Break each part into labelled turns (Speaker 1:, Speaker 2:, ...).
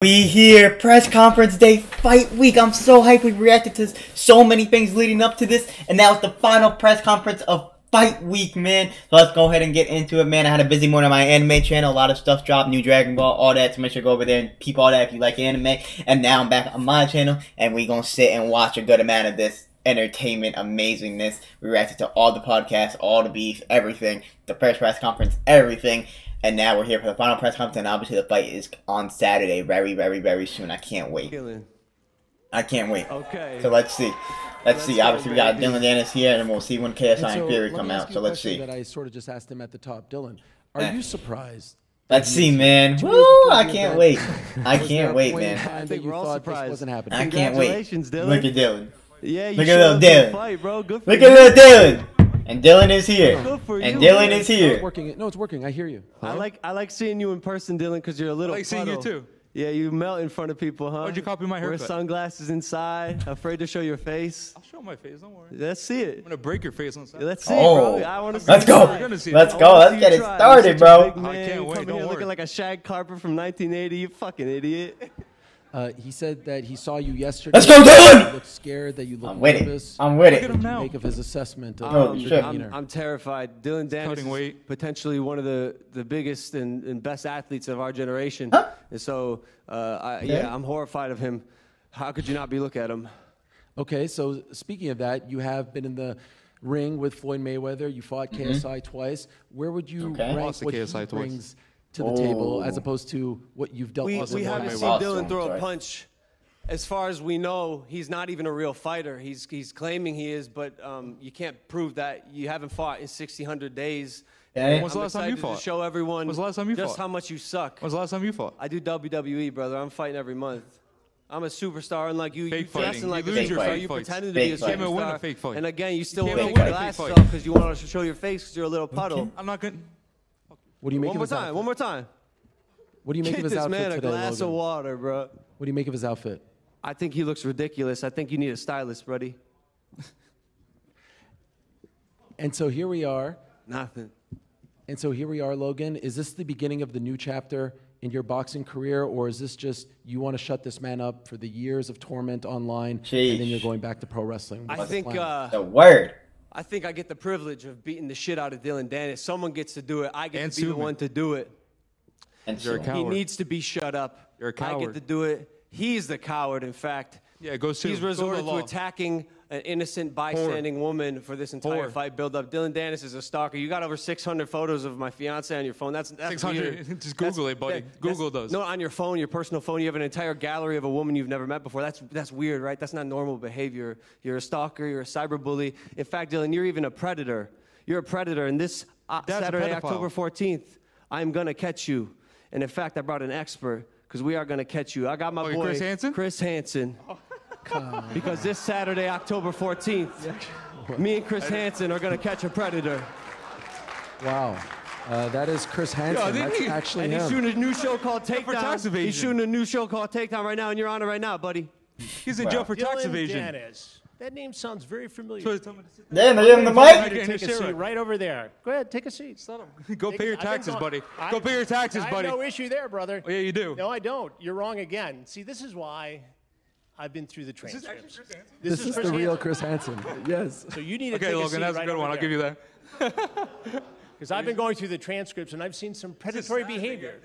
Speaker 1: We here, press conference day, fight week. I'm so hyped. We reacted to so many things leading up to this, and now it's the final press conference of fight week, man. So let's go ahead and get into it, man. I had a busy morning on my anime channel. A lot of stuff dropped, new Dragon Ball, all that. So make sure to go over there and peep all that if you like anime. And now I'm back on my channel, and we gonna sit and watch a good amount of this entertainment amazingness. We reacted to all the podcasts, all the beef, everything, the first press conference, everything. And now we're here for the final press conference, and obviously the fight is on Saturday, very, very, very soon. I can't wait. I can't wait.
Speaker 2: Okay.
Speaker 1: So let's see. Let's,
Speaker 2: Let's
Speaker 1: see.
Speaker 2: go,
Speaker 1: Obviously, we got. Dillon Danis here, and we'll see when KSI
Speaker 3: And
Speaker 1: and,
Speaker 3: so,
Speaker 1: Fury come out. So let's see.
Speaker 3: That I sort of just asked him at the top, Dillon. Are
Speaker 1: Eh.
Speaker 3: you surprised?
Speaker 1: Let's see, man.
Speaker 3: two
Speaker 1: Woo! I can't wait. I can't wait, man.
Speaker 2: I think
Speaker 3: you
Speaker 2: we're all
Speaker 3: thought this
Speaker 2: surprised.
Speaker 3: wasn't
Speaker 1: I
Speaker 3: happening.
Speaker 1: can't wait.
Speaker 2: Congratulations, Dillon.
Speaker 1: Look at Dillon.
Speaker 2: Yeah, you
Speaker 1: Look at little
Speaker 2: up to the
Speaker 1: Dillon.
Speaker 2: Fight, bro. Good for
Speaker 1: Look
Speaker 2: you.
Speaker 1: at little Dillon. And Dillon is here. And
Speaker 2: you,
Speaker 1: Dillon
Speaker 2: man.
Speaker 1: is
Speaker 3: It's
Speaker 1: here.
Speaker 3: working. No, it's working. I hear you.
Speaker 2: I like I like seeing you in person, Dillon, because you're a little.
Speaker 4: I like seeing you too.
Speaker 2: Yeah, you melt in front of people, huh?
Speaker 4: Why'd you copy my haircut?
Speaker 2: Wear
Speaker 4: haircut?
Speaker 2: sunglasses inside, afraid to show your face.
Speaker 4: I'll show my face. Don't worry.
Speaker 2: Let's see it.
Speaker 4: I'm gonna break your face on Saturday.
Speaker 2: Let's see
Speaker 1: Oh,
Speaker 2: it, bro. I want to see
Speaker 1: let's
Speaker 2: it.
Speaker 1: go.
Speaker 4: We're gonna see
Speaker 1: Let's
Speaker 4: it.
Speaker 1: go. Let's get it started,
Speaker 2: You're such a
Speaker 1: bro.
Speaker 2: big
Speaker 4: I can't
Speaker 2: You
Speaker 4: wait, don't
Speaker 2: here
Speaker 4: worry.
Speaker 2: looking like a shag carpet from 1980. You fucking idiot.
Speaker 3: Uh, he said that he saw you yesterday.
Speaker 1: Let's go, Dillon!
Speaker 3: You looked scared. That you looked
Speaker 1: I'm with it. I'm with
Speaker 4: Look at
Speaker 1: it.
Speaker 4: him now.
Speaker 3: Make of his assessment of
Speaker 1: Holy
Speaker 3: your
Speaker 1: shit.
Speaker 2: I'm. I'm terrified. Dillon
Speaker 4: Danis
Speaker 2: is
Speaker 4: weight.
Speaker 2: potentially one of the, the biggest and, and best athletes of our generation.
Speaker 1: Huh?
Speaker 2: And so, uh, I, yeah, I'm horrified of him. How could you not be look at him?
Speaker 3: Okay, so speaking of that, you have been in the ring with Floyd Mayweather. You fought KSI twice. Where would you.
Speaker 1: Okay.
Speaker 3: rank
Speaker 4: Lost to
Speaker 3: what
Speaker 4: KSI
Speaker 3: he
Speaker 4: twice.
Speaker 3: brings to the table as
Speaker 1: Oh.
Speaker 3: opposed to what you've dealt
Speaker 2: We,
Speaker 3: with?
Speaker 2: we
Speaker 3: with
Speaker 2: haven't seen
Speaker 1: Lost
Speaker 2: Dillon
Speaker 1: him
Speaker 2: throw a punch. As far as we know, he's not even a real fighter. He's, he's claiming he is, but um, you can't prove that. You haven't fought in 60, 100 days.
Speaker 1: Yeah.
Speaker 4: When's the last time you
Speaker 2: excited to
Speaker 4: fought?
Speaker 2: show everyone
Speaker 4: When's the last time you
Speaker 2: just
Speaker 4: fought?
Speaker 2: how much you suck.
Speaker 4: When's the last time you fought?
Speaker 2: I do WWE, brother. I'm fighting every month. I'm a superstar, unlike you.
Speaker 4: Fake
Speaker 2: you
Speaker 4: fighting.
Speaker 2: dressing like
Speaker 4: You
Speaker 2: a
Speaker 4: lose
Speaker 1: your
Speaker 2: superstar.
Speaker 1: fake
Speaker 2: You
Speaker 4: fights.
Speaker 2: pretending to
Speaker 1: Fake
Speaker 2: be a
Speaker 1: fights.
Speaker 4: Can't even win a
Speaker 2: superstar.
Speaker 4: fake fight.
Speaker 2: And again, you still
Speaker 4: can't
Speaker 2: want to
Speaker 1: even
Speaker 2: wear
Speaker 1: win a
Speaker 4: fight.
Speaker 2: off because you want to show your face because you're a little puddle.
Speaker 4: I'm not gonna.
Speaker 3: What do you make
Speaker 2: One
Speaker 3: of
Speaker 2: more
Speaker 3: his
Speaker 2: time.
Speaker 3: outfit?
Speaker 2: One more time.
Speaker 3: What do you make
Speaker 2: Get
Speaker 3: of his
Speaker 2: this
Speaker 3: outfit
Speaker 2: man a
Speaker 3: today,
Speaker 2: glass
Speaker 3: Logan?
Speaker 2: of water, bro.
Speaker 3: What do you make of his outfit?
Speaker 2: I think he looks ridiculous. I think you need a stylist, buddy.
Speaker 3: And so here we are.
Speaker 2: Nothing.
Speaker 3: And so here we are, Logan. Is this the beginning of the new chapter in your boxing career, or is this just you want to shut this man up for the years of torment online, and then
Speaker 1: Sheesh.
Speaker 3: you're going back to pro wrestling?
Speaker 2: I
Speaker 3: What's the
Speaker 2: think
Speaker 3: plan?
Speaker 2: uh,
Speaker 1: The word.
Speaker 2: I think I get the privilege of beating the shit out of Dillon Danis. Someone gets to do it. I get
Speaker 4: And
Speaker 2: to be the one to do it.
Speaker 1: And
Speaker 4: You're a coward.
Speaker 2: He needs to be shut up.
Speaker 4: You're a
Speaker 2: I get to do it. He's the coward, in fact.
Speaker 4: Yeah, go sue.
Speaker 2: He's
Speaker 4: Go to the
Speaker 2: resorted to
Speaker 4: law.
Speaker 2: attacking an innocent bystanding woman for this entire
Speaker 4: Whore.
Speaker 2: fight build-up. Dillon Danis is a stalker. You got over 600 photos of my fiance on your phone. That's, that's
Speaker 4: 600.
Speaker 2: weird.
Speaker 4: Just Google
Speaker 2: That's-
Speaker 4: it, buddy.
Speaker 2: that-
Speaker 4: Google does.
Speaker 2: No, on your phone, your personal phone, you have an entire gallery of a woman you've never met before. That's that's weird, right? That's not normal behavior. You're a stalker. You're a cyberbully. In fact, Dillon, you're even a predator. You're a predator. And this uh, Saturday. October 14th, I'm gonna catch you. And in fact, I brought an expert because we are gonna catch you. I got my
Speaker 4: Oh,
Speaker 2: boy
Speaker 4: Chris Hansen?
Speaker 2: Chris Hansen. Because this Saturday, October 14th, me and Chris Hansen are gonna catch a predator.
Speaker 3: Wow. Uh, that is Chris Hansen.
Speaker 4: didn't
Speaker 3: That's
Speaker 4: he-
Speaker 3: actually
Speaker 2: And he's shooting a new show called
Speaker 4: for tax
Speaker 2: Takedown.
Speaker 4: evasion.
Speaker 2: He's shooting a new show called Takedown right now, and you're on it right now, buddy.
Speaker 4: He's in jail for tax evasion.
Speaker 5: Danis. That name sounds very familiar.
Speaker 4: So tell me to sit
Speaker 1: Damn, they give him the mic.
Speaker 5: Take a
Speaker 4: Get in the
Speaker 5: seat right over there. Go ahead, take a seat.
Speaker 4: down. Go
Speaker 5: Take
Speaker 4: pay your taxes,
Speaker 5: going-
Speaker 4: buddy.
Speaker 5: I-
Speaker 4: Go pay your taxes,
Speaker 5: I
Speaker 4: buddy.
Speaker 5: have no issue there, brother.
Speaker 4: Oh, yeah, you do.
Speaker 5: No, I don't. You're wrong again. See, this is why I've been through the
Speaker 4: This is actually
Speaker 5: transcripts.
Speaker 4: Chris Hansen?
Speaker 3: This is
Speaker 5: Chris
Speaker 3: the real Chris Hansen. Yes.
Speaker 5: So you need to
Speaker 4: Okay,
Speaker 5: take a
Speaker 4: Logan,
Speaker 5: seat
Speaker 4: that's a good
Speaker 5: over
Speaker 4: one. I'll give you that.
Speaker 5: Because I've been going through the transcripts and I've seen some predatory behavior.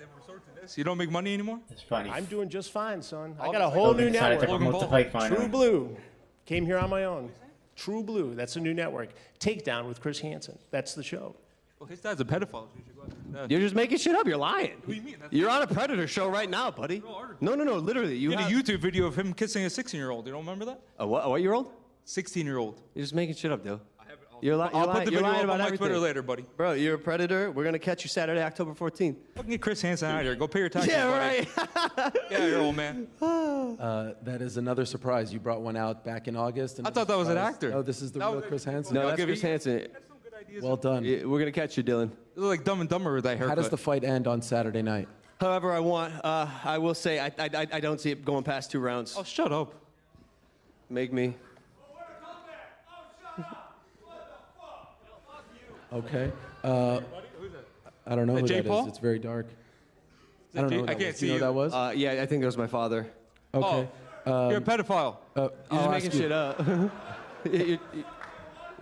Speaker 4: So You don't make money anymore?
Speaker 1: It's funny.
Speaker 5: I'm doing just fine, son. I got a whole new network.
Speaker 1: promote the fight.
Speaker 5: True Blue. Came here on my own. True Blue. That's a new network. Takedown with Chris Hansen. That's the show.
Speaker 4: Well, his dad's a pedophile. so you should go after his dad.
Speaker 2: You're just making shit up. You're lying.
Speaker 4: What do you mean? That's-
Speaker 2: You're on a predator show right now, buddy. No, no, no. Literally, you
Speaker 4: You
Speaker 2: have
Speaker 4: did a YouTube video of him kissing a 16 year old. You don't remember that?
Speaker 2: a what? A what year old?
Speaker 4: 16 year old.
Speaker 2: You're just making shit up, dude. You're, li-
Speaker 4: I'll
Speaker 2: you're,
Speaker 4: put
Speaker 2: lying,
Speaker 4: the
Speaker 2: you're
Speaker 4: video
Speaker 2: lying
Speaker 4: up
Speaker 2: about
Speaker 4: on my
Speaker 2: everything.
Speaker 4: Twitter later, buddy.
Speaker 2: Bro, you're a predator. We're gonna catch you Saturday, October 14th.
Speaker 4: Fucking get Chris Hansen out of here. Go pay your taxes,
Speaker 2: Yeah,
Speaker 4: buddy.
Speaker 2: right.
Speaker 4: Yeah, you're old man.
Speaker 3: Uh, that is another surprise. You brought one out back in August. and
Speaker 4: I
Speaker 3: it
Speaker 4: thought that was an
Speaker 3: surprise.
Speaker 4: actor.
Speaker 3: Oh, this is the
Speaker 4: That
Speaker 3: real
Speaker 4: was-
Speaker 3: Chris Hansen.
Speaker 2: no,
Speaker 4: I'll
Speaker 2: that's
Speaker 4: give
Speaker 2: Chris
Speaker 4: you-
Speaker 2: Hansen.
Speaker 4: Some good ideas.
Speaker 3: Well done.
Speaker 2: Yeah, We're gonna catch you, Dillon.
Speaker 4: You look like Dumb and Dumber with that haircut.
Speaker 3: How does the fight end on Saturday night?
Speaker 2: However, I want. Uh, I will say, I, I, I- I don't see it going past two rounds.
Speaker 4: Oh, shut up.
Speaker 2: Make me.
Speaker 3: Okay. Uh, I don't know who
Speaker 4: Jake
Speaker 3: that is.
Speaker 4: Paul?
Speaker 3: It's very dark. I don't know. who
Speaker 4: I
Speaker 3: that
Speaker 4: can't
Speaker 3: was. Do you
Speaker 4: see
Speaker 3: know who
Speaker 4: you.
Speaker 3: that was?
Speaker 2: Uh, yeah, I think it was my father.
Speaker 3: okay.
Speaker 4: You're a pedophile.
Speaker 3: Uh,
Speaker 2: You're
Speaker 3: I'll
Speaker 2: just
Speaker 3: ask
Speaker 2: making
Speaker 3: you-
Speaker 2: shit up. you, you, you,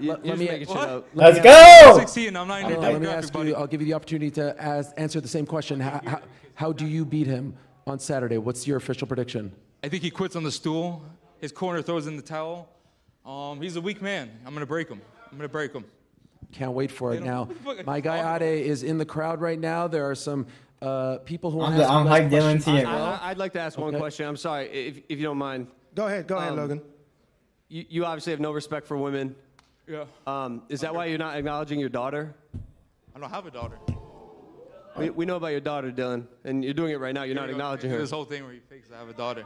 Speaker 3: Let- let me-
Speaker 2: making shit
Speaker 4: What?
Speaker 2: up.
Speaker 1: Let's
Speaker 3: me ask-
Speaker 1: go.
Speaker 4: 16. I'm not in your
Speaker 3: Uh, let me ask
Speaker 4: buddy.
Speaker 3: you. I'll give you the opportunity to ask, answer the same question. How, how, how do you beat him on Saturday? What's your official prediction?
Speaker 4: I think he quits on the stool. His corner throws in the towel. Um, he's a weak man. I'm gonna break him. I'm gonna break him.
Speaker 3: Can't wait for it now.
Speaker 4: what the fuck are
Speaker 3: My guy Ade is in the crowd right now. There are some uh, people who want
Speaker 1: I'm,
Speaker 3: to ask
Speaker 1: I'm
Speaker 3: you guys
Speaker 1: hyped Dillon's
Speaker 3: questions.
Speaker 1: here,
Speaker 2: I,
Speaker 1: bro.
Speaker 2: I, I'd like to ask one question. I'm sorry, if, if you don't mind.
Speaker 6: Go ahead, go
Speaker 2: Um,
Speaker 6: ahead, Logan.
Speaker 2: You, you obviously have no respect for women.
Speaker 4: Yeah.
Speaker 2: Um, is that why you're not acknowledging your daughter?
Speaker 4: I don't have a daughter.
Speaker 2: We, we know about your daughter, Dillon, and you're doing it right now. You're not acknowledging her.
Speaker 4: This whole thing where he fakes I have a daughter.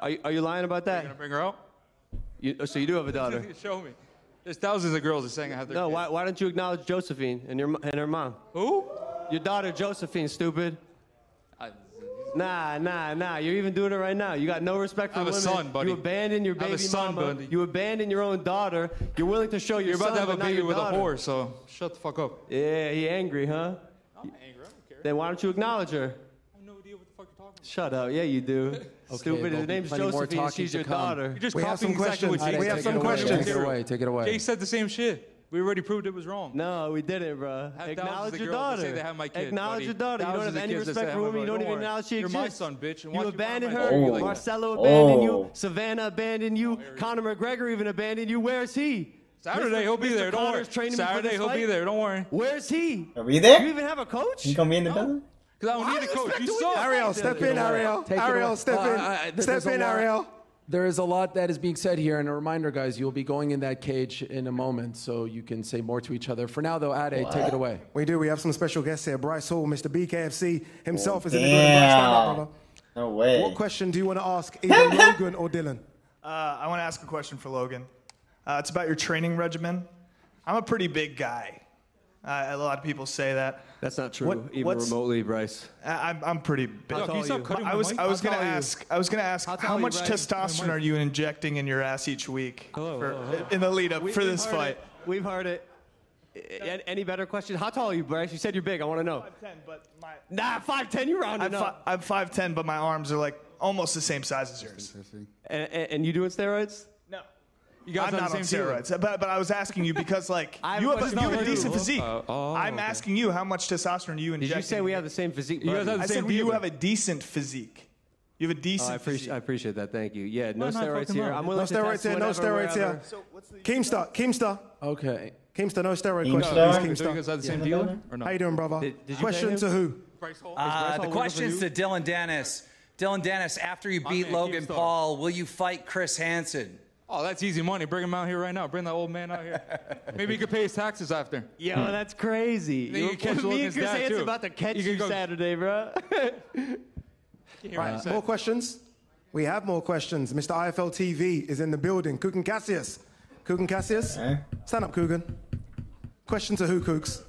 Speaker 2: Are you, are you lying about
Speaker 4: You gonna
Speaker 2: that?
Speaker 4: bring her out?
Speaker 2: You, oh, so you do have a daughter?
Speaker 4: Show me. There's thousands of girls that saying I have their
Speaker 2: No,
Speaker 4: kid.
Speaker 2: why, why don't you acknowledge Josephine and, your, and her mom?
Speaker 4: Who?
Speaker 2: Your daughter, Josephine, stupid.
Speaker 4: I,
Speaker 2: Nah, nah, nah. You're even doing it right now. You got no respect for
Speaker 4: I have a
Speaker 2: women.
Speaker 4: son, buddy.
Speaker 2: You abandon your
Speaker 4: I have a
Speaker 2: baby
Speaker 4: son,
Speaker 2: mama.
Speaker 4: buddy.
Speaker 2: You abandon your own daughter. You're willing to show your
Speaker 4: you're about
Speaker 2: son,
Speaker 4: to have a
Speaker 2: but not
Speaker 4: baby
Speaker 2: your
Speaker 4: with
Speaker 2: daughter.
Speaker 4: a whore, so shut the fuck up.
Speaker 2: Yeah, he angry, huh?
Speaker 4: I'm angry. I don't care.
Speaker 2: Then why don't you acknowledge her?
Speaker 4: I have no idea what the fuck you're talking about.
Speaker 2: Shut up. Yeah, you do. Stupid.
Speaker 3: there'll
Speaker 2: His
Speaker 3: be
Speaker 2: name's
Speaker 3: plenty more
Speaker 2: Josephine.
Speaker 3: talking
Speaker 2: She's
Speaker 3: to
Speaker 2: your
Speaker 3: come.
Speaker 2: daughter.
Speaker 4: You're just
Speaker 6: We have
Speaker 4: copying
Speaker 6: some
Speaker 4: exactly what
Speaker 6: questions.
Speaker 4: Jay
Speaker 6: We
Speaker 4: said.
Speaker 6: have some
Speaker 3: Take it away,
Speaker 6: questions.
Speaker 3: Take it away. Take it away.
Speaker 4: Jay said the same shit. We already proved it was wrong.
Speaker 2: No, we didn't, bro.
Speaker 4: I have
Speaker 2: Acknowledge
Speaker 4: thousands of
Speaker 2: your
Speaker 4: girls that oh,
Speaker 2: daughter.
Speaker 4: say they have my kid,
Speaker 2: Acknowledge
Speaker 4: buddy.
Speaker 2: your daughter. You don't
Speaker 4: Thousands
Speaker 2: have
Speaker 4: of
Speaker 2: any
Speaker 4: kids that say
Speaker 2: respect
Speaker 4: I
Speaker 2: for
Speaker 4: have
Speaker 2: women.
Speaker 4: my
Speaker 2: You don't
Speaker 4: daughter.
Speaker 2: even acknowledge she
Speaker 4: You're
Speaker 2: exists.
Speaker 4: my son, bitch, and
Speaker 2: You
Speaker 4: why you
Speaker 2: abandoned
Speaker 4: want
Speaker 2: her.
Speaker 4: my
Speaker 1: daughter? Oh.
Speaker 2: Marcelo
Speaker 1: Oh.
Speaker 2: abandoned you.
Speaker 1: Oh.
Speaker 2: Savannah abandoned you. Conor McGregor even abandoned you. Where's he?
Speaker 4: Saturday
Speaker 2: Mr.
Speaker 4: he'll be
Speaker 2: Mr.
Speaker 4: there. Don't worry.
Speaker 2: Training me for
Speaker 4: Saturday
Speaker 2: this
Speaker 4: he'll be
Speaker 2: fight?
Speaker 4: there. Don't worry.
Speaker 2: Where's he?
Speaker 1: Are we
Speaker 2: You
Speaker 1: there?
Speaker 2: You even have a coach?
Speaker 1: You gonna be in the building?
Speaker 4: Because I don't need a coach. You
Speaker 2: do we
Speaker 4: suck.
Speaker 6: Ariel, step in, Ariel. Ariel, step in.
Speaker 3: I- I-
Speaker 6: Step in, Ariel.
Speaker 3: There is a lot that is being said here, and a reminder, guys, you'll be going in that cage in a moment, so you can say more to each other. For now, though, Ade, take it away.
Speaker 6: We do. We have some special guests here. Bryce Hall, Mr. BKFC himself is in the room. Bryce, stand brother.
Speaker 1: No way.
Speaker 6: What question do you want to ask either Logan or Dillon?
Speaker 7: Uh, I want to ask a question for Logan. Uh, it's about your training regimen. I'm a pretty big guy. Uh, a lot of people say that.
Speaker 2: That's not true,
Speaker 7: What-
Speaker 2: even
Speaker 7: what's-
Speaker 2: remotely, Bryce.
Speaker 7: I, I'm, I'm pretty big.
Speaker 4: Yo, can you
Speaker 2: tall
Speaker 4: stop
Speaker 2: you?
Speaker 4: cutting
Speaker 7: I
Speaker 4: my
Speaker 7: was
Speaker 4: mic?
Speaker 7: I was
Speaker 2: How
Speaker 7: gonna
Speaker 2: tall are you?
Speaker 7: ask I was gonna ask
Speaker 2: How
Speaker 7: how,
Speaker 2: tall are you,
Speaker 7: much
Speaker 2: Bryce?
Speaker 7: testosterone are you injecting in your ass each week for, in the lead up
Speaker 2: We-
Speaker 7: for
Speaker 2: we've
Speaker 7: this
Speaker 2: heard
Speaker 7: fight?
Speaker 2: it. We've heard it. A- Any better question? How tall are you, Bryce? You said you're big. I want to know.
Speaker 7: 5'10", but my,
Speaker 2: Nah, 5'10", you rounded
Speaker 7: I'm,
Speaker 2: up.
Speaker 7: fi- I'm 5'10", but my arms are like almost the same size as yours.
Speaker 2: And, and, and you doing steroids?
Speaker 7: No.
Speaker 4: You guys
Speaker 7: I'm
Speaker 4: on
Speaker 7: not
Speaker 4: the
Speaker 7: on
Speaker 4: same team.
Speaker 7: steroids, but, but I was asking you because like
Speaker 2: I have
Speaker 7: you
Speaker 2: a
Speaker 7: have, a,
Speaker 2: question
Speaker 7: you have
Speaker 2: for
Speaker 7: a
Speaker 2: you.
Speaker 7: decent physique.
Speaker 4: Uh, oh,
Speaker 7: I'm
Speaker 4: okay.
Speaker 7: asking you how much testosterone do you
Speaker 2: Did you say we have the same physique?
Speaker 4: You guys
Speaker 2: buddy?
Speaker 4: have
Speaker 7: I
Speaker 4: the
Speaker 7: said
Speaker 4: same
Speaker 7: you have a decent physique. You have a
Speaker 2: Oh,
Speaker 7: decent
Speaker 2: I, appreciate,
Speaker 7: physique.
Speaker 2: I appreciate that. Thank you. Yeah, no
Speaker 4: Why not
Speaker 2: steroids
Speaker 4: fucking
Speaker 2: here.
Speaker 4: love?
Speaker 2: I'm
Speaker 6: No
Speaker 2: to
Speaker 6: steroids
Speaker 2: test
Speaker 6: here. No
Speaker 2: whatever,
Speaker 6: steroids
Speaker 2: wherever.
Speaker 6: here. Keemstar, Keemstar,
Speaker 3: Okay.
Speaker 6: Keemstar. No steroid
Speaker 1: Keemstar?
Speaker 6: question,
Speaker 1: No,
Speaker 6: please,
Speaker 4: So you
Speaker 6: Keemstar.
Speaker 4: guys have the same
Speaker 1: Yeah.
Speaker 4: dealer or no?
Speaker 6: How you doing, brother?
Speaker 2: Did- did you
Speaker 6: question
Speaker 2: him?
Speaker 6: to who?
Speaker 4: Bryce Hall?
Speaker 8: Uh,
Speaker 2: Hall
Speaker 8: the
Speaker 2: working
Speaker 8: question's to Dillon Danis. Dillon Danis, after you beat
Speaker 4: man,
Speaker 8: Logan
Speaker 4: Keemstar.
Speaker 8: Paul, will you fight Chris Hansen?
Speaker 4: Oh, that's easy money. Bring him out here right now. Bring that old man out here. Maybe he could pay his taxes after.
Speaker 2: Yo, that's crazy.
Speaker 4: Then you
Speaker 2: You-
Speaker 4: catch
Speaker 2: me and
Speaker 4: Logan's
Speaker 2: Chris
Speaker 4: dad,
Speaker 2: Hansen
Speaker 4: too.
Speaker 2: about to catch
Speaker 4: You
Speaker 2: you,
Speaker 4: can go-
Speaker 2: Saturday, bro.
Speaker 6: Right, more questions? We have more questions. Mr. IFL TV is in the building. Kugan Cassius. Kugan Cassius? Stand up, Kugan. Question to who, Kooks?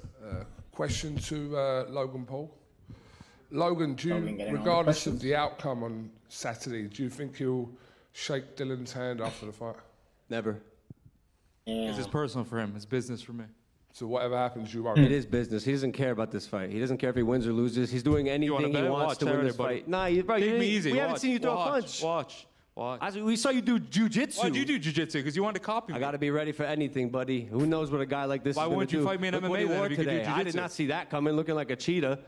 Speaker 9: Question to uh, Logan Paul. Logan, do you,
Speaker 1: Logan getting all the
Speaker 9: regardless
Speaker 1: questions.
Speaker 9: of the outcome on Saturday, do you think he'll shake Dillon's hand after the fight?
Speaker 2: Never.
Speaker 4: This is personal for him. It's business for me.
Speaker 9: So whatever happens, you won't.
Speaker 2: It is business. He doesn't care about this fight. He doesn't care if he wins or loses. He's doing anything he
Speaker 4: bet?
Speaker 2: wants
Speaker 4: Watch
Speaker 2: to win
Speaker 4: Saturday,
Speaker 2: this
Speaker 4: buddy.
Speaker 2: fight. Nah, you, bro, you
Speaker 4: Take me
Speaker 2: didn't-
Speaker 4: easy.
Speaker 2: We haven't
Speaker 4: Watch.
Speaker 2: seen you throw
Speaker 4: watch,
Speaker 2: a punch.
Speaker 4: Watch. Watch.
Speaker 2: As we saw you do jujitsu.
Speaker 4: Why'd you do jujitsu? Because you wanted to copy me.
Speaker 2: I got to be ready for anything, buddy. Who knows what a guy like this
Speaker 4: Why
Speaker 2: is going
Speaker 4: wouldn't
Speaker 2: to
Speaker 4: you
Speaker 2: do?
Speaker 4: fight me in
Speaker 2: Look
Speaker 4: MMA
Speaker 2: he
Speaker 4: then
Speaker 2: wore
Speaker 4: if you could do
Speaker 2: today. I did
Speaker 4: jiu-jitsu?
Speaker 2: not see that coming, looking like a cheetah.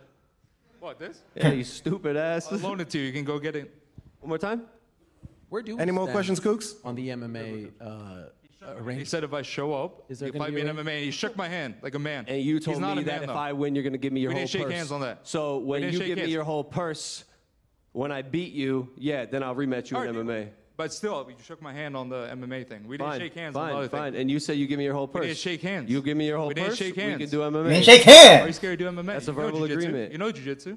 Speaker 4: What, this?
Speaker 2: Yeah, you stupid ass.
Speaker 4: I'll loan it to you. You can go get it.
Speaker 2: One more time.
Speaker 3: Where do we
Speaker 6: Any more
Speaker 3: stand
Speaker 6: questions, Kooks?
Speaker 3: on the MMA uh,
Speaker 4: He
Speaker 3: arrangement?
Speaker 4: said if I show up,
Speaker 3: Is there
Speaker 4: you
Speaker 3: gonna
Speaker 4: fight
Speaker 3: be
Speaker 4: me
Speaker 3: a
Speaker 4: in
Speaker 3: ring?
Speaker 4: MMA. He shook my hand like a man.
Speaker 2: And you told
Speaker 4: He's not
Speaker 2: me
Speaker 4: a
Speaker 2: that
Speaker 4: man,
Speaker 2: if
Speaker 4: though.
Speaker 2: I win, you're going to give me your
Speaker 4: We
Speaker 2: whole
Speaker 4: didn't shake
Speaker 2: purse.
Speaker 4: hands on that.
Speaker 2: So when
Speaker 4: didn't
Speaker 2: you
Speaker 4: shake
Speaker 2: give me your whole purse, when I beat you, yeah, then I'll rematch you
Speaker 4: All
Speaker 2: in
Speaker 4: right,
Speaker 2: MMA.
Speaker 4: But still, you shook my hand on the MMA thing. We didn't
Speaker 2: Fine,
Speaker 4: shake hands on
Speaker 2: fine,
Speaker 4: the other
Speaker 2: fine.
Speaker 4: thing.
Speaker 2: And you say you give me your whole purse.
Speaker 4: didn't shake hands.
Speaker 2: You give me your whole
Speaker 4: We
Speaker 2: purse.
Speaker 4: didn't shake
Speaker 2: We
Speaker 4: hands.
Speaker 2: can do MMA.
Speaker 1: Man, shake
Speaker 4: Are you
Speaker 1: hands.
Speaker 4: scared to do MMA?
Speaker 2: That's a
Speaker 4: You know
Speaker 2: verbal
Speaker 4: jujitsu.
Speaker 2: agreement.
Speaker 4: You know jujitsu?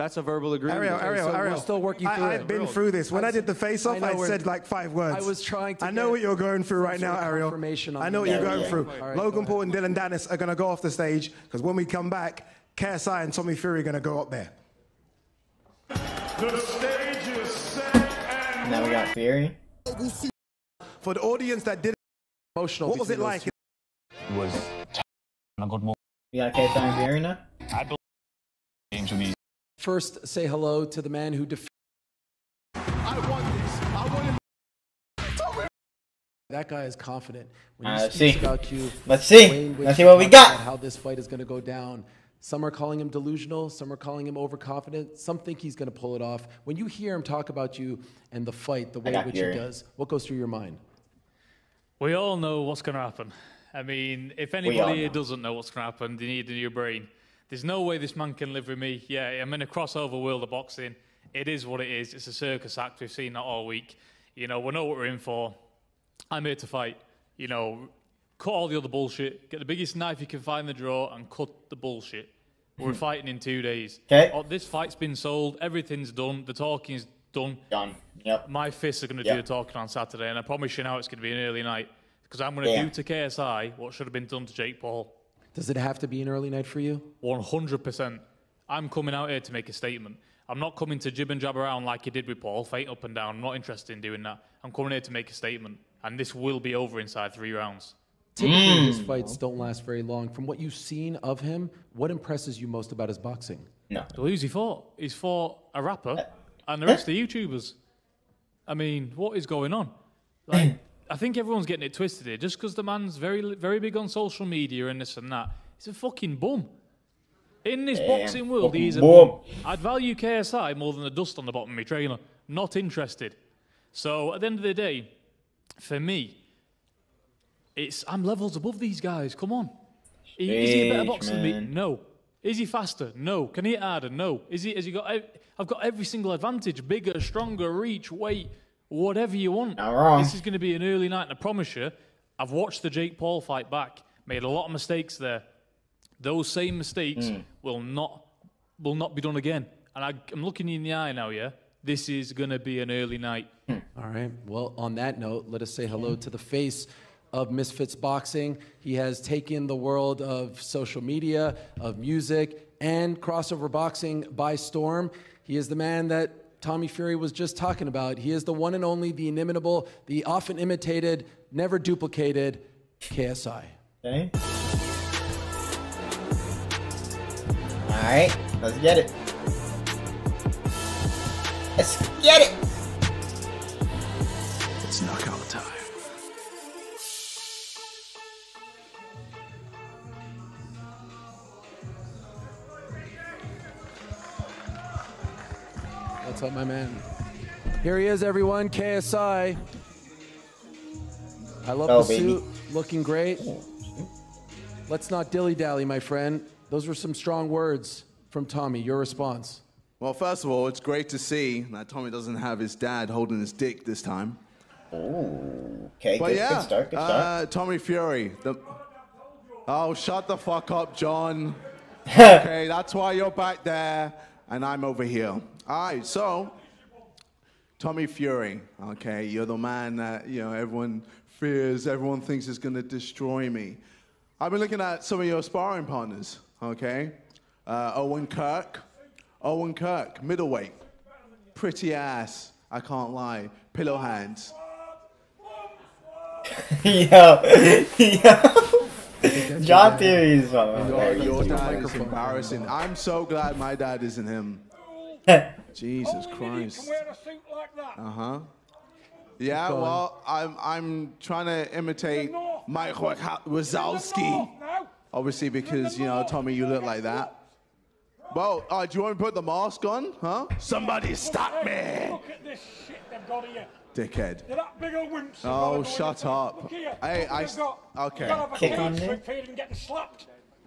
Speaker 2: That's a verbal agreement.
Speaker 6: Ariel, Ariel,
Speaker 3: so we'll
Speaker 6: Ariel.
Speaker 3: still working you
Speaker 6: I,
Speaker 3: through
Speaker 6: I've
Speaker 3: it.
Speaker 6: been through this. When I, did the face off,
Speaker 3: know
Speaker 6: I, said like five words.
Speaker 3: I was trying to
Speaker 6: I know
Speaker 3: get
Speaker 6: what you're going through right now,
Speaker 3: of
Speaker 6: Ariel. I know what
Speaker 3: the-
Speaker 6: you're going
Speaker 1: yeah.
Speaker 6: through.
Speaker 3: All right,
Speaker 6: Logan
Speaker 3: go
Speaker 6: Paul and Dillon Danis are going to go off the stage because when we come back, KSI and Tommy Fury are going to go up there.
Speaker 1: The stage is set and Now we got Fury.
Speaker 6: For the audience that did,
Speaker 3: Emotional
Speaker 6: what was it like?
Speaker 3: those
Speaker 10: was a good moment
Speaker 1: We got KSI and Fury now.
Speaker 10: to be
Speaker 3: First, say hello to the man who defeated.
Speaker 9: I want this. I want him.
Speaker 3: That guy is confident when
Speaker 1: Uh,
Speaker 3: he
Speaker 1: let's
Speaker 3: speaks
Speaker 1: see.
Speaker 3: about you.
Speaker 1: Let's see. Let's see what we got.
Speaker 3: How this fight is going to go down. Some are calling him delusional. Some are calling him overconfident. Some think he's going to pull it off. When you hear him talk about you and the fight, the way in which
Speaker 1: Fury.
Speaker 3: he does, what goes through your mind?
Speaker 10: We all know what's going to happen. I mean, if anybody
Speaker 1: know.
Speaker 10: doesn't know what's going to happen, they need a new brain. There's no way this man can live with me. Yeah, I'm in a crossover world of boxing. It is what it is. It's a circus act. We've seen that all week. You know, we know what we're in for. I'm here to fight. You know, cut all the other bullshit. Get the biggest knife you can find in the drawer and cut the bullshit. We're hmm. fighting in two days.
Speaker 1: 'Kay.
Speaker 10: Oh, this fight's been sold. Everything's done. The talking's done.
Speaker 1: Done. Yep.
Speaker 10: My fists are going to
Speaker 1: Yep.
Speaker 10: do the talking on Saturday, and I promise you now it's going to be an early night because I'm going to
Speaker 1: Yeah.
Speaker 10: do to KSI what should have been done to Jake Paul.
Speaker 3: Does it have to be an early night for you?
Speaker 10: 100%. I'm coming out here to make a statement. I'm not coming to jib and jab around like you did with Paul, fight up and down. I'm not interested in doing that. I'm coming here to make a statement, and this will be over inside three rounds.
Speaker 3: Typically,
Speaker 1: Mm.
Speaker 3: his fights don't last very long. From what you've seen of him, what impresses you most about his boxing?
Speaker 1: No.
Speaker 10: Well, who's he fought? He's fought a rapper and the rest of the YouTubers. I mean, what is going on? Like, I think everyone's getting it twisted here. Just because the man's very, very big on social media and this and that, he's a fucking bum. In this
Speaker 1: Damn,
Speaker 10: boxing world, he's a
Speaker 1: bum.
Speaker 10: I'd value KSI more than the dust on the bottom of my trailer. Not interested. So at the end of the day, for me, it's I'm levels above these guys. Come on. Is he a better boxer than me? No. Is he faster? No. Can he hit harder? No. Is he? Has he got? I've got every single advantage: bigger, stronger, reach, weight, whatever you want.
Speaker 1: Not wrong.
Speaker 10: This is going to be an early night, and I promise you, I've watched the Jake Paul fight back. Made a lot of mistakes there. Those same mistakes
Speaker 1: Hmm.
Speaker 10: will not will not be done again. And I, I'm looking you in the eye now. Yeah, this is going to be an early night.
Speaker 3: All right. Well, on that note, let us say hello to the face of Misfits Boxing. He has taken the world of social media, of music, and crossover boxing by storm. He is the man that Tommy Fury was just talking about. He is the one and only, the inimitable, the often imitated, never duplicated KSI.
Speaker 1: Okay. All right, let's get it. Let's get it.
Speaker 11: It's knockout
Speaker 3: What's up, my man? Here he is, everyone. KSI. I love
Speaker 1: Oh,
Speaker 3: the
Speaker 1: baby.
Speaker 3: suit. Looking great. Let's not dilly dally, my friend. Those were some strong words from Tommy. Your response.
Speaker 11: Well, first of all, it's great to see that Tommy doesn't have his dad holding his dick this time.
Speaker 1: Ooh. Okay,
Speaker 11: But
Speaker 1: good,
Speaker 11: yeah,
Speaker 1: good start. Good start.
Speaker 11: Uh, Tommy Fury. The... Oh, shut the fuck up, John. okay, that's why you're back there and I'm over here. All right, so Tommy Fury. Okay, you're the man that you know everyone fears, everyone thinks is going to destroy me. I've been looking at some of your sparring partners. Okay, uh, Owen Kirk. Owen Kirk, middleweight, pretty ass. I can't lie. Pillow hands.
Speaker 1: yo, yo. John Fury is.
Speaker 11: Your, your dad is embarrassing. I'm so glad my dad isn't him. Jesus Christ. Like Uh huh. Yeah, well, I'm I'm trying to imitate Mike Wach- Wazowski. Obviously, because you know, Tommy, you look like that. Well, uh, do you want me to put the mask on? Huh? Somebody stop me,
Speaker 12: Look at this shit they've got here.
Speaker 11: dickhead.
Speaker 12: They're that big old wimps.
Speaker 11: Oh, shut up.
Speaker 12: Look here.
Speaker 11: Hey, I.
Speaker 12: They've got,
Speaker 11: Okay.
Speaker 12: You've got to
Speaker 1: Kick on
Speaker 12: for
Speaker 1: there?
Speaker 12: it for even getting slapped.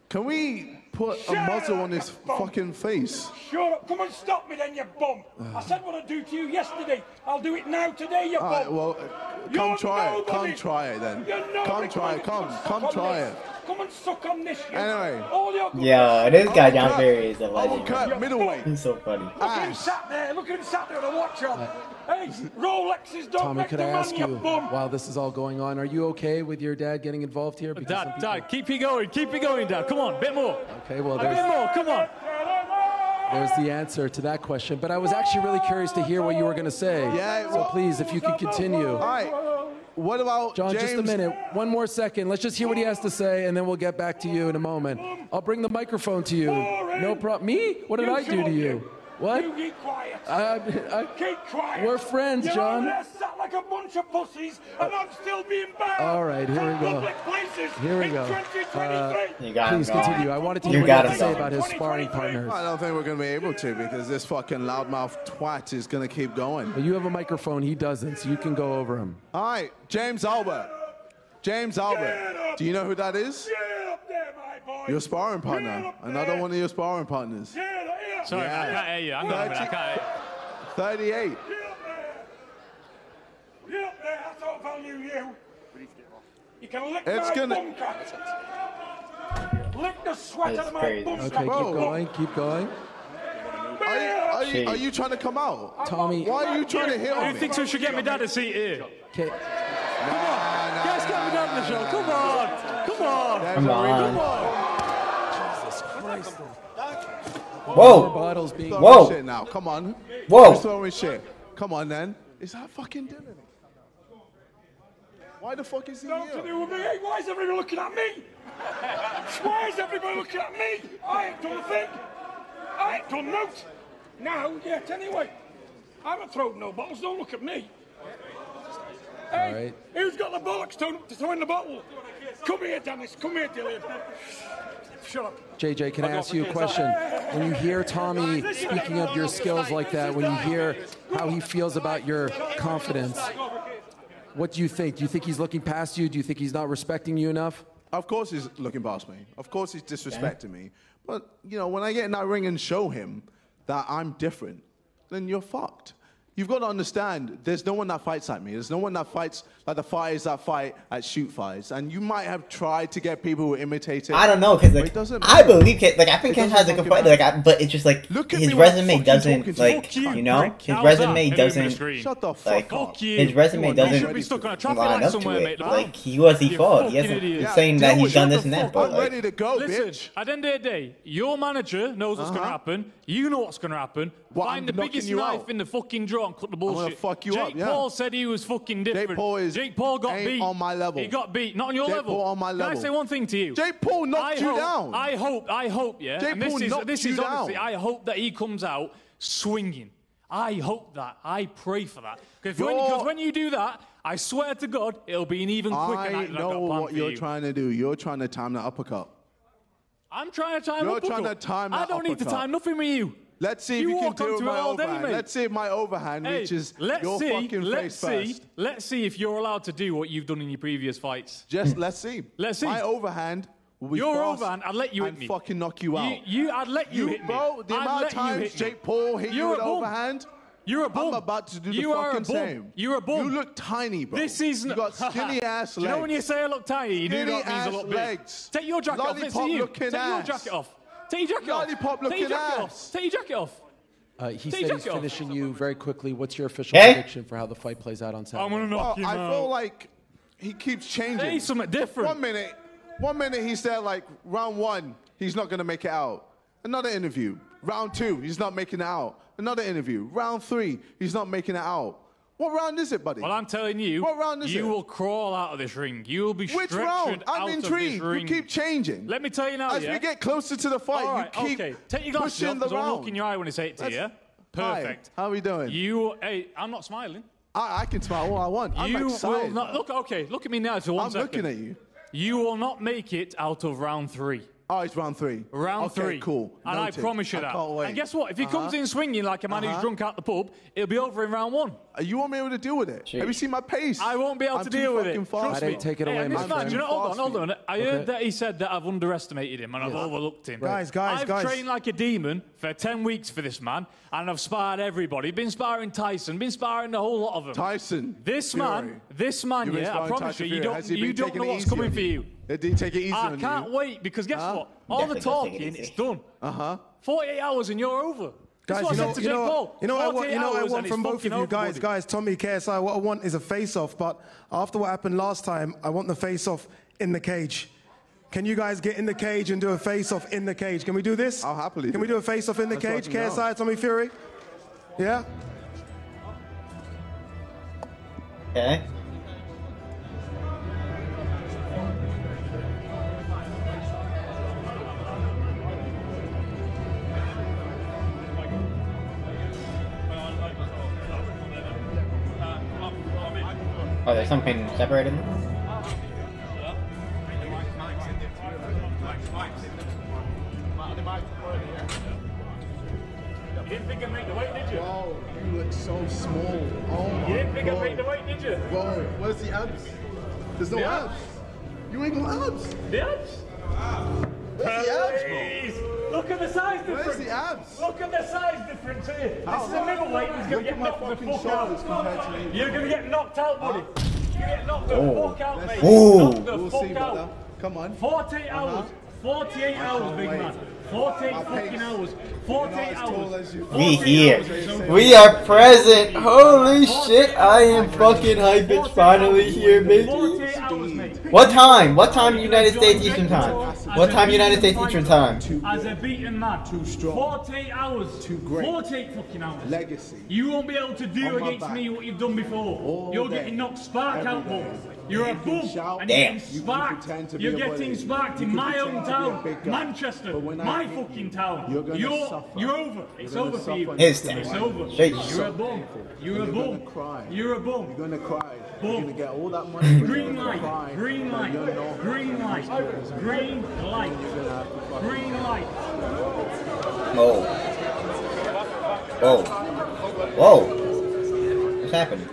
Speaker 11: Can we put a muzzle on his fucking face?
Speaker 12: Shut up. Come and stop me then, you bum. I said what I'd do to you yesterday. I'll do it now today, you
Speaker 11: All right,
Speaker 12: bum.
Speaker 11: well, uh,
Speaker 12: You're
Speaker 11: come try it. Come try it then. Come try it. Come, come try
Speaker 12: this.
Speaker 11: it.
Speaker 12: Come and suck on this. you.
Speaker 11: Anyway.
Speaker 12: All your good
Speaker 1: Yo, this guy John Fury is a
Speaker 11: Oh,
Speaker 1: legend.
Speaker 11: cut,
Speaker 1: man.
Speaker 11: middleweight.
Speaker 1: He's so funny.
Speaker 12: Look at him sat there. Look at him sat there with a watch on. Hey, Rolexes don't
Speaker 3: Tommy, could I ask
Speaker 12: you
Speaker 3: you,
Speaker 12: bum.
Speaker 3: while this is all going on, are you okay with your dad getting involved here? Because
Speaker 10: Dad,
Speaker 3: people-
Speaker 10: Dad, keep it going, keep it going, Dad. Come on, bit more,
Speaker 3: Okay, well, there's,
Speaker 10: more. Come on.
Speaker 3: there's the answer to that question. But I was actually really curious to hear what you were going to say.
Speaker 11: Yeah,
Speaker 3: So
Speaker 11: well-
Speaker 3: please, if you could continue.
Speaker 11: All right. What about
Speaker 3: John,
Speaker 11: James?
Speaker 3: just a minute. One more second. Let's just hear what he has to say, and then we'll get back to you in a moment. I'll bring the microphone to you. No problem. Me? What did I do to
Speaker 12: up,
Speaker 3: you? What?
Speaker 12: You keep quiet.
Speaker 3: I, I,
Speaker 12: keep quiet.
Speaker 3: We're friends,
Speaker 12: You're
Speaker 3: John.
Speaker 12: over there sat like a bunch of pussies, and I'm still being banned.
Speaker 3: All right, here
Speaker 12: from
Speaker 3: we go.
Speaker 12: Public places
Speaker 3: Here we go.
Speaker 12: Uh, 2023.
Speaker 1: You got
Speaker 3: please
Speaker 1: going.
Speaker 3: continue. I wanted to
Speaker 1: You
Speaker 3: hear what you to say
Speaker 1: going.
Speaker 3: about his sparring partners.
Speaker 11: I don't think we're going to be able to because this fucking loudmouth twat is going to keep going.
Speaker 3: But you have a microphone, he doesn't, so you can go over him.
Speaker 11: All right, James Albert. James Albert. Do you know who that is?
Speaker 12: Get up there, my boy.
Speaker 11: Your sparring partner. Another one of your sparring partners.
Speaker 12: Get up here.
Speaker 10: Sorry, I can't hear you. Hang on a minute. I can't hear
Speaker 11: 38.
Speaker 12: Get up there. Get up there. That's all value you. You can lick
Speaker 11: It's
Speaker 12: my
Speaker 11: gonna-
Speaker 12: bum crack. Lick the sweat
Speaker 1: That's
Speaker 12: out of my
Speaker 1: crazy.
Speaker 12: bum
Speaker 3: Okay,
Speaker 12: crack.
Speaker 3: keep going, keep going.
Speaker 11: Are you, are, you, are you trying to come out?
Speaker 3: Tommy,
Speaker 11: Why are you trying to hit
Speaker 10: Who
Speaker 11: on me?
Speaker 10: thinks we should get my dad a seat here?
Speaker 3: okay,
Speaker 10: Guys, get my dad on the show. Come on. Come on.
Speaker 1: Come on.
Speaker 10: Come on.
Speaker 3: Jesus Christ. More
Speaker 1: Whoa.
Speaker 3: bottles being.
Speaker 11: Throwing
Speaker 1: Whoa.
Speaker 11: shit now. Come on.
Speaker 1: Whoa.
Speaker 11: Who's throwing shit? Come on then. Is that fucking Dillon? Why the fuck is he
Speaker 12: Don't to
Speaker 11: here?
Speaker 12: do with me. Hey, why is everybody looking at me? why is everybody looking at me? I ain't done a thing. I ain't done note. Now, yet anyway. I haven't thrown no bottles. Don't look at me. Hey,
Speaker 3: All right.
Speaker 12: who's got the bollocks to, to throw in the bottle? Come here, Danis. Come here, Dillon. Shut up.
Speaker 3: JJ, can I ask you a question? When you hear Tommy speaking of your skills like that, when you hear how he feels about your confidence, what do you think? Do you think he's looking past you? Do you think he's not respecting you enough?
Speaker 11: Of course he's looking past me. Of course he's disrespecting me. But, you know, when I get in that ring and show him that I'm different, then you're fucked. You've got to understand, there's no one that fights like me. There's no one that fights like the fighters that fight at shoot fights. And you might have tried to get people who imitate it.
Speaker 1: I don't know, cause like
Speaker 11: it doesn't
Speaker 1: I
Speaker 11: matter.
Speaker 1: believe, Kid- like I think
Speaker 11: It
Speaker 1: Ken
Speaker 11: doesn't
Speaker 1: has a good
Speaker 11: fucking
Speaker 1: fight, like, I, but it's just like
Speaker 11: Look
Speaker 1: his
Speaker 11: me when I'm
Speaker 1: resume doesn't like
Speaker 10: you,
Speaker 1: you know
Speaker 10: prick.
Speaker 1: his resume
Speaker 10: that? Hit him in the
Speaker 1: doesn't.
Speaker 11: Shut the fuck
Speaker 1: like
Speaker 11: up.
Speaker 10: Fuck you.
Speaker 1: his resume
Speaker 10: You
Speaker 1: doesn't
Speaker 10: should be stuck on a traffic
Speaker 1: line up
Speaker 10: somewhere,
Speaker 1: to it.
Speaker 10: the
Speaker 1: Like he was he
Speaker 10: You
Speaker 1: fought. He hasn't
Speaker 10: idiot.
Speaker 1: he's
Speaker 11: Yeah,
Speaker 1: saying that he's done this and that,
Speaker 11: fuck
Speaker 1: but.
Speaker 11: I'm
Speaker 1: like
Speaker 11: ready to go,
Speaker 10: Listen,
Speaker 11: bitch.
Speaker 10: at the end of the day, your manager knows what's going to
Speaker 11: Uh-huh.
Speaker 10: happen. You know what's going to happen. Find
Speaker 11: I'm
Speaker 10: the biggest
Speaker 11: you
Speaker 10: knife
Speaker 11: out?
Speaker 10: in the fucking drawer and cut the
Speaker 11: gonna
Speaker 10: bullshit.
Speaker 11: fuck you
Speaker 10: Jake
Speaker 11: up, yeah.
Speaker 10: Paul said he was fucking different.
Speaker 11: Paul is-
Speaker 10: Jake Paul got
Speaker 11: ain't
Speaker 10: beat.
Speaker 11: on my level.
Speaker 10: He got beat. Not on your
Speaker 11: Jake
Speaker 10: level.
Speaker 11: Paul on my level. Can.
Speaker 10: I say one thing to you?
Speaker 11: Jake Paul knocked
Speaker 10: I
Speaker 11: you
Speaker 10: hope,
Speaker 11: down.
Speaker 10: I hope, I hope, yeah.
Speaker 11: Jake
Speaker 10: and this
Speaker 11: Paul
Speaker 10: is
Speaker 11: knocked
Speaker 10: this
Speaker 11: you
Speaker 10: is honestly,
Speaker 11: down.
Speaker 10: I hope that he comes out swinging. I hope that. I pray for that. Because when, when you do that, I swear to God, it'll be an even quicker
Speaker 11: I
Speaker 10: night I've
Speaker 11: know what you're
Speaker 10: you.
Speaker 11: trying to do. You're trying to time the uppercut.
Speaker 10: I'm trying to time
Speaker 11: You're
Speaker 10: uppercut.
Speaker 11: trying to time
Speaker 10: I don't need to time nothing with you.
Speaker 11: Let's see if
Speaker 10: You
Speaker 11: you, can do my
Speaker 10: it all day,
Speaker 11: overhand.
Speaker 10: mate.
Speaker 11: Let's see if my overhand
Speaker 10: Hey,
Speaker 11: reaches
Speaker 10: let's
Speaker 11: your
Speaker 10: see,
Speaker 11: fucking
Speaker 10: let's
Speaker 11: face
Speaker 10: see,
Speaker 11: first.
Speaker 10: let's see if you're allowed to do what you've done in your previous fights.
Speaker 11: Just let's see.
Speaker 10: Let's see.
Speaker 11: My overhand will be
Speaker 10: Your overhand, I'd let you hit
Speaker 11: and
Speaker 10: me.
Speaker 11: fucking knock you out.
Speaker 10: You, you, I'd let you,
Speaker 11: You,
Speaker 10: hit me.
Speaker 11: bro, the
Speaker 10: I'd
Speaker 11: amount of times. Jake Paul hit you
Speaker 10: You're
Speaker 11: with
Speaker 10: a bum.
Speaker 11: overhand,
Speaker 10: You're a bum.
Speaker 11: I'm about to do the
Speaker 10: you are
Speaker 11: fucking same.
Speaker 10: You're a bum.
Speaker 11: You look tiny, bro.
Speaker 10: This is
Speaker 11: you got skinny ass legs.
Speaker 10: you know when you say I look tiny, you do
Speaker 11: Skinny
Speaker 10: that means I
Speaker 11: ass
Speaker 10: look big.
Speaker 11: legs.
Speaker 10: Take your jacket off. Let's see you. Take your jacket off. Take your jacket off.
Speaker 11: Lollipop
Speaker 10: Take your
Speaker 11: looking
Speaker 10: jacket
Speaker 11: ass.
Speaker 10: off. Take your jacket off.
Speaker 3: Uh, he
Speaker 10: Take
Speaker 3: said
Speaker 10: your
Speaker 3: he's
Speaker 10: jacket off.
Speaker 3: finishing you very quickly. What's your official
Speaker 1: Eh?
Speaker 3: prediction for how the fight plays out on Saturday?
Speaker 10: I'm gonna knock
Speaker 11: Well,
Speaker 10: him
Speaker 11: I
Speaker 10: out.
Speaker 11: feel like he keeps changing.
Speaker 10: Say something different.
Speaker 11: One minute, one minute he said like round one, he's not gonna make it out. Another interview. Round two, he's not making it out. Another interview. Round three, he's not making it out. What round is it, buddy?
Speaker 10: Well, I'm telling you,
Speaker 11: What round is
Speaker 10: you
Speaker 11: it?
Speaker 10: will crawl out of this ring. You will be
Speaker 11: Which round? I'm
Speaker 10: of this
Speaker 11: intrigued. You keep changing.
Speaker 10: Let me tell you now,
Speaker 11: As
Speaker 10: yeah?
Speaker 11: we get closer to the fight,
Speaker 10: All right,
Speaker 11: you keep
Speaker 10: okay. Take your glasses
Speaker 11: pushing
Speaker 10: off
Speaker 11: the
Speaker 10: because I'll
Speaker 11: round.
Speaker 10: look in your eye when I say it to you. Yeah?
Speaker 11: Hi,
Speaker 10: Perfect.
Speaker 11: How are we doing?
Speaker 10: You, hey, I'm not smiling.
Speaker 11: I, I can smile all I want. I'm
Speaker 10: you
Speaker 11: excited.
Speaker 10: will not look. Okay, look at me now for one
Speaker 11: I'm
Speaker 10: second.
Speaker 11: looking at you.
Speaker 10: You will not make it out of round three.
Speaker 11: Oh, it's round three.
Speaker 10: Round
Speaker 11: okay,
Speaker 10: three.
Speaker 11: cool.
Speaker 10: And
Speaker 11: Noted.
Speaker 10: I promise you
Speaker 11: I
Speaker 10: that.
Speaker 11: can't wait.
Speaker 10: And guess what? If he comes
Speaker 11: Uh-huh.
Speaker 10: in swinging like a man
Speaker 11: Uh-huh.
Speaker 10: who's drunk out the pub, it'll be over in round one.
Speaker 11: You won't be able to deal with it. Have you seen my pace?
Speaker 10: I won't be able
Speaker 11: I'm
Speaker 10: to deal with it.
Speaker 11: fast.
Speaker 10: Trust
Speaker 3: I
Speaker 10: me.
Speaker 3: didn't take it
Speaker 10: hey,
Speaker 3: away,
Speaker 10: and
Speaker 3: my
Speaker 10: this man,
Speaker 3: friend.
Speaker 10: you know, hold on,
Speaker 11: Fast
Speaker 10: hold on. I
Speaker 3: Okay.
Speaker 10: heard that he said that I've underestimated him and I've overlooked him.
Speaker 6: Guys, guys,
Speaker 10: I've
Speaker 6: guys.
Speaker 10: trained like a demon for 10 weeks for this man and I've sparred everybody. Been sparring Tyson, been sparring a whole lot of them.
Speaker 11: Tyson.
Speaker 10: This
Speaker 11: Fury.
Speaker 10: man, this man,
Speaker 11: You've
Speaker 10: yeah, I promise
Speaker 11: Tyson
Speaker 10: you, you don't, you don't know what's coming for
Speaker 11: you?
Speaker 10: you.
Speaker 11: Did he take it easy
Speaker 10: I can't
Speaker 11: you?
Speaker 10: wait because guess
Speaker 11: Huh?
Speaker 10: what? All the
Speaker 1: Definitely gonna take it
Speaker 10: talking,
Speaker 1: easy.
Speaker 10: it's done.
Speaker 11: Uh huh.
Speaker 10: 48 hours and you're over. That's
Speaker 6: Guys, you know, you know,
Speaker 10: Paul.
Speaker 6: you know, I want, you know, I want from both of you guys,
Speaker 10: buddy.
Speaker 6: guys. Tommy, KSI, what I want is a face-off. But after what happened last time, I want the face-off in the cage. Can you guys get in the cage and do a face-off in the cage? Can we do this?
Speaker 11: I'll happily
Speaker 6: Can
Speaker 11: do
Speaker 6: we do a face-off in the
Speaker 11: Let's
Speaker 6: cage?
Speaker 11: fucking go.
Speaker 6: KSI, Tommy Fury. Yeah.
Speaker 1: Okay. Oh, there's something separated.
Speaker 10: You didn't think I'd the weight, did you?
Speaker 11: Wow, you look so small. Oh my
Speaker 10: You didn't think I'd
Speaker 11: God.
Speaker 10: make the weight, did you?
Speaker 11: Bro, where's the abs? There's no
Speaker 10: The
Speaker 11: abs.
Speaker 10: abs?
Speaker 11: You ain't got abs.
Speaker 10: The abs?
Speaker 11: Where's the abs,
Speaker 10: Please. Look at the size difference.
Speaker 11: Where's the abs?
Speaker 10: Look at the size difference here.
Speaker 11: How?
Speaker 10: This is a middleweight and he's going to get knocked the fuck out.
Speaker 11: compared to you.
Speaker 10: You're going to get knocked out, buddy. You're going to get knocked the
Speaker 1: Oh.
Speaker 10: fuck out, mate.
Speaker 1: Ooh.
Speaker 10: Knocked the
Speaker 11: We'll
Speaker 10: fuck
Speaker 11: see,
Speaker 10: out.
Speaker 11: brother. Come on.
Speaker 10: 48
Speaker 11: Uh-huh.
Speaker 10: hours. 48 hours, big
Speaker 11: wait.
Speaker 10: man. 48
Speaker 11: My
Speaker 10: fucking hours.
Speaker 11: You're
Speaker 10: 48
Speaker 11: not as tall
Speaker 10: hours.
Speaker 11: as you.
Speaker 1: We
Speaker 10: 48
Speaker 1: here.
Speaker 10: hours.
Speaker 1: We are present. Holy shit, I am fucking hyped. It's finally here, baby.
Speaker 10: 48 hours, mate.
Speaker 1: What time? What time United States Eastern Time? What time United States Eastern Time?
Speaker 10: As a beaten man.
Speaker 11: Too strong.
Speaker 10: 48 hours.
Speaker 11: Too great.
Speaker 10: 48 fucking hours.
Speaker 11: Legacy.
Speaker 10: You won't be able to do against me what you've done before. You're getting knocked spark out,
Speaker 11: day.
Speaker 10: Paul. You're a
Speaker 11: You shout.
Speaker 10: And
Speaker 1: Damn.
Speaker 10: you're
Speaker 11: You-
Speaker 10: getting
Speaker 11: you
Speaker 10: sparked.
Speaker 11: pretend to be
Speaker 10: You're getting
Speaker 11: bully.
Speaker 10: sparked in my
Speaker 11: pretend to be a
Speaker 10: hometown. Manchester.
Speaker 11: But when
Speaker 10: My fucking
Speaker 11: you,
Speaker 10: town.
Speaker 11: you're gonna
Speaker 10: You're,
Speaker 11: suffer.
Speaker 10: you're over. It's
Speaker 11: gonna
Speaker 10: over for you.
Speaker 11: suffer.
Speaker 1: It's time.
Speaker 10: It's over.
Speaker 1: Straight.
Speaker 10: You're a bum. You're a
Speaker 11: You're
Speaker 10: bum. You're a bum.
Speaker 11: You're gonna cry. You're gonna get all that money.
Speaker 10: Green
Speaker 11: you're gonna
Speaker 10: light,
Speaker 11: cry
Speaker 10: green light, green light, green light, green light.
Speaker 1: Whoa. Whoa. Whoa. What's happening?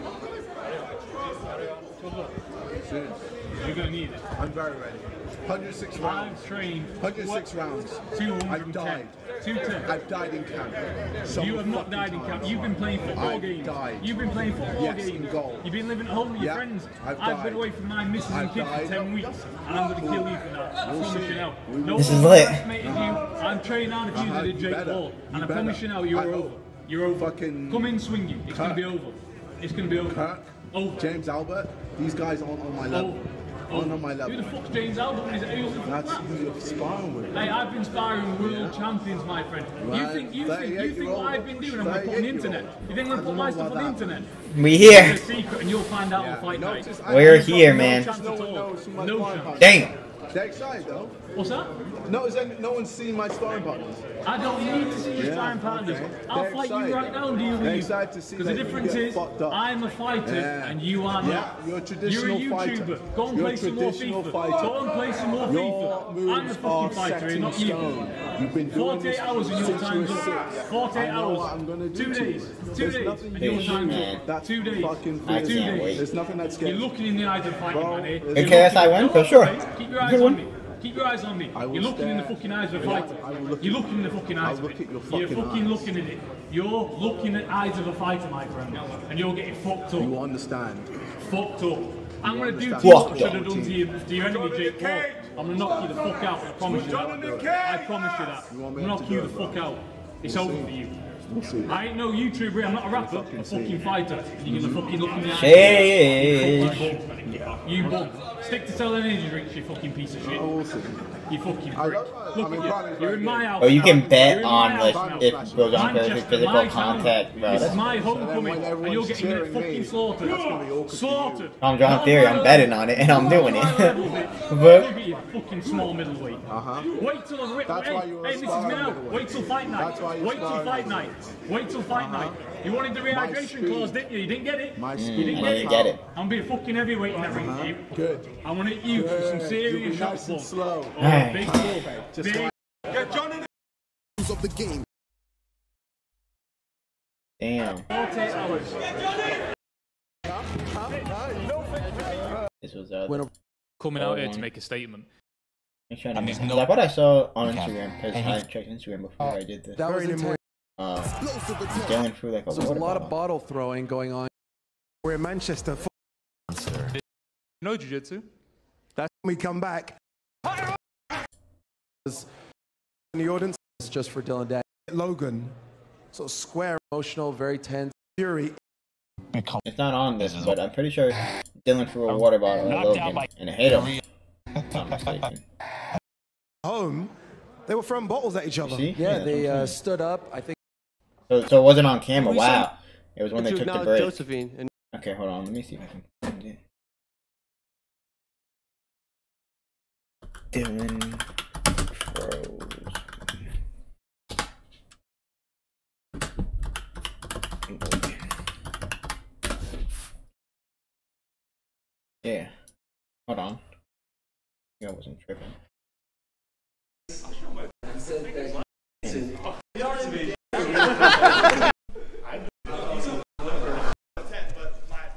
Speaker 10: You're gonna need it.
Speaker 11: I'm very ready. 106 rounds.
Speaker 10: I've trained
Speaker 11: 106 rounds.
Speaker 10: 210.
Speaker 11: I've died.
Speaker 10: 210.
Speaker 11: I've died in camp.
Speaker 10: You have not died in camp. You've been playing football
Speaker 11: I've
Speaker 10: games.
Speaker 11: died.
Speaker 10: You've been playing football
Speaker 11: Yes,
Speaker 10: games.
Speaker 11: in goal.
Speaker 10: You've been living at home with your
Speaker 11: Yeah,
Speaker 10: friends.
Speaker 11: I've
Speaker 10: been away from my missus and
Speaker 11: I've
Speaker 10: kids
Speaker 11: died.
Speaker 10: for 10 weeks, and I'm going to kill you for that. I
Speaker 11: We'll
Speaker 10: promise
Speaker 11: see.
Speaker 10: you now.
Speaker 11: We
Speaker 10: No
Speaker 1: This is lit.
Speaker 10: you. I'm training hard if you
Speaker 11: Uh-huh,
Speaker 10: did Jake
Speaker 11: better.
Speaker 10: Paul. And
Speaker 11: You
Speaker 10: I promise
Speaker 11: better.
Speaker 10: you now, you're
Speaker 11: I-
Speaker 10: over. You're over.
Speaker 11: Fucking
Speaker 10: Come in swinging. It's going to be over. It's going to be over.
Speaker 11: Kirk,
Speaker 10: Over.
Speaker 11: James Albert, these guys aren't on my level.
Speaker 10: Over.
Speaker 11: Oh, Aren't on my
Speaker 10: Who the
Speaker 11: level.
Speaker 10: fuck's James Albert? Is it who's the fuck
Speaker 11: That's
Speaker 10: that?
Speaker 11: who you're sparring with.
Speaker 10: Hey, I've been sparring with world champions, my friend. You think you think you think what I've been doing? I'm gonna put on the internet. You think I'm gonna put my stuff on the internet?
Speaker 1: We here.
Speaker 10: It's a secret, and you'll find out on fight night.
Speaker 1: We're here, man.
Speaker 11: chance at all. No one knows who
Speaker 10: No
Speaker 11: sparring
Speaker 10: chance.
Speaker 11: partners
Speaker 1: Damn.
Speaker 11: are. They're excited though.
Speaker 10: What's that?
Speaker 11: No, is there, no one's seen my sparring partners.
Speaker 10: I don't need to see your
Speaker 11: Yeah,
Speaker 10: sparring partners.
Speaker 11: okay.
Speaker 10: I'll
Speaker 11: They're
Speaker 10: fight
Speaker 11: excited.
Speaker 10: you right now and deal with
Speaker 11: They're
Speaker 10: you.
Speaker 11: excited to see
Speaker 10: Because the difference is. I'm a fighter
Speaker 11: Yeah.
Speaker 10: and you are
Speaker 11: Yeah,
Speaker 10: not.
Speaker 11: you're a traditional
Speaker 10: You're a
Speaker 11: fighter.
Speaker 10: YouTuber. Go and
Speaker 11: You're
Speaker 10: play some more
Speaker 11: traditional
Speaker 10: FIFA.
Speaker 11: fighter.
Speaker 10: Go and play some more
Speaker 11: Your
Speaker 10: FIFA. I'm the
Speaker 11: moves
Speaker 10: fucking
Speaker 11: are
Speaker 10: fighter,
Speaker 11: set in
Speaker 10: not you.
Speaker 11: stone. You've been doing
Speaker 10: 48 hours and your
Speaker 11: since you
Speaker 10: time's up. 48
Speaker 11: I know
Speaker 10: hours.
Speaker 11: what I'm gonna do
Speaker 10: Two
Speaker 11: to
Speaker 10: days. Two days.
Speaker 11: nothing
Speaker 10: And your
Speaker 1: Hey,
Speaker 10: time's
Speaker 1: man.
Speaker 10: up.
Speaker 11: That's
Speaker 10: Two days.
Speaker 11: fucking
Speaker 1: I
Speaker 10: Two
Speaker 1: can't
Speaker 10: days.
Speaker 1: wait.
Speaker 11: There's nothing that's
Speaker 10: You're looking in the eyes of fighting,
Speaker 11: Bro,
Speaker 10: man.
Speaker 11: In
Speaker 10: You're
Speaker 1: KSI
Speaker 10: looking-
Speaker 1: win? For sure.
Speaker 10: Keep your eyes
Speaker 1: Good
Speaker 10: on
Speaker 1: one.
Speaker 10: me. Keep your eyes on me. You're looking in the fucking eyes of a
Speaker 11: Yeah,
Speaker 10: fighter.
Speaker 11: Look
Speaker 10: You're
Speaker 11: at
Speaker 10: looking in the fucking eyes.
Speaker 11: I'll
Speaker 10: of
Speaker 11: look
Speaker 10: it.
Speaker 11: at your
Speaker 10: You're
Speaker 11: fucking
Speaker 10: fucking
Speaker 11: eyes.
Speaker 10: looking at it. You're looking at eyes of a fighter, my friend, and you're getting fucked up.
Speaker 11: You understand.
Speaker 10: Fucked up. I'm gonna do to what I should have done to you to your enemy, Jake Paul. I'm gonna knock you the fuck out. I promise you that. I promise you that. I'm gonna knock you the fuck out. It's
Speaker 11: We'll
Speaker 10: over for you.
Speaker 11: We'll.
Speaker 10: I ain't no YouTuber, I'm not a rapper, I'm a
Speaker 11: see.
Speaker 10: fucking fighter. You're gonna fucking look in the eyes.
Speaker 1: Shit.
Speaker 10: You bum. Stick to selling energy drinks, you fucking piece of shit.
Speaker 11: Oh.
Speaker 10: You fucking
Speaker 11: I
Speaker 10: prick.
Speaker 11: love- I
Speaker 10: Look
Speaker 11: mean,
Speaker 10: at
Speaker 11: Brian
Speaker 10: you.
Speaker 11: is
Speaker 10: You're in my house.
Speaker 1: Oh, you
Speaker 10: now.
Speaker 1: can
Speaker 10: You're
Speaker 1: bet
Speaker 10: in
Speaker 1: on
Speaker 10: my
Speaker 1: like
Speaker 10: house now.
Speaker 1: if it goes on
Speaker 10: Manchester,
Speaker 1: physical
Speaker 10: my town.
Speaker 1: contact, bro.
Speaker 10: This is
Speaker 1: That's
Speaker 10: my homecoming,
Speaker 11: when
Speaker 10: and you're getting
Speaker 11: cheering
Speaker 10: fucking
Speaker 11: me,
Speaker 10: slaughtered.
Speaker 11: that's gonna be awkward for you.
Speaker 10: Slaughtered.
Speaker 1: I'm John
Speaker 10: Not
Speaker 1: Theory. I'm betting on it, and I'm doing it. But-
Speaker 10: Look at you, fucking small middleweight.
Speaker 11: Uh-huh.
Speaker 10: Wait till I'm
Speaker 11: That's
Speaker 10: hey,
Speaker 11: why you're a
Speaker 10: hey, this is me
Speaker 11: sparring
Speaker 10: now.
Speaker 11: middleweight.
Speaker 10: Wait till fight night.
Speaker 11: That's why you're
Speaker 10: Wait till
Speaker 11: sparring
Speaker 10: fight night. Wait till fight
Speaker 11: Uh-huh.
Speaker 10: night. You wanted the
Speaker 11: My
Speaker 10: rehydration clause, didn't you? You didn't get it.
Speaker 11: My
Speaker 10: You didn't get it.
Speaker 1: get it.
Speaker 10: I'm being fucking heavyweight in that ring for you.
Speaker 11: Good.
Speaker 10: I want to hit you for some serious
Speaker 11: You'll
Speaker 10: shots,
Speaker 11: nice and
Speaker 10: bro.
Speaker 11: slow.
Speaker 10: Oh,
Speaker 1: Hey.
Speaker 10: big ball.
Speaker 11: Just
Speaker 10: Big
Speaker 11: like-
Speaker 13: of the game.
Speaker 1: Damn.
Speaker 10: 48 hours.
Speaker 1: This was uh.
Speaker 14: Coming out here to make a statement.
Speaker 1: I'm trying to remember. 'Cause I thought I saw on Instagram because I checked Instagram before I did this.
Speaker 3: That was intense.
Speaker 1: Uh, Dillon threw like a
Speaker 3: There's a lot
Speaker 1: bottle.
Speaker 3: of bottle throwing going on.
Speaker 6: We're in Manchester.
Speaker 4: No jiu-jitsu.
Speaker 6: That's when we come back. In the audience,
Speaker 3: just for Dillon Dad.
Speaker 6: Logan, sort of square,
Speaker 3: Emotional, very tense.
Speaker 6: fury.
Speaker 1: It's not on this, but I'm pretty sure Dillon threw a water bottle at Logan and it hit him. If I'm not mistaken.
Speaker 6: Home, they were throwing bottles at each other.
Speaker 1: See?
Speaker 3: Yeah, they uh, stood up. I think
Speaker 1: So, so it wasn't on camera. Wow. It was when they took the break.
Speaker 2: Josephine and
Speaker 1: Okay, hold on. Let me see if I can find it. Dillon froze. Yeah. Hold on. Yeah, I wasn't tripping.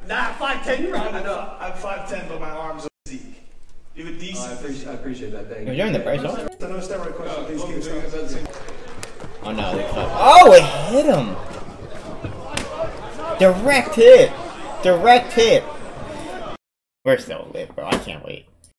Speaker 7: Nah, 5'10, you're right. I know. I'm 5'10, but my arms are Zeke. You have a decent
Speaker 2: I appreciate, I appreciate that. Thank
Speaker 1: You're
Speaker 2: you.
Speaker 1: doing the brace off?
Speaker 7: I know steroid question. Please keep it stop.
Speaker 1: Oh no, they cut. Oh, it hit him! Direct hit! Direct hit! We're still lit, bro. I can't wait.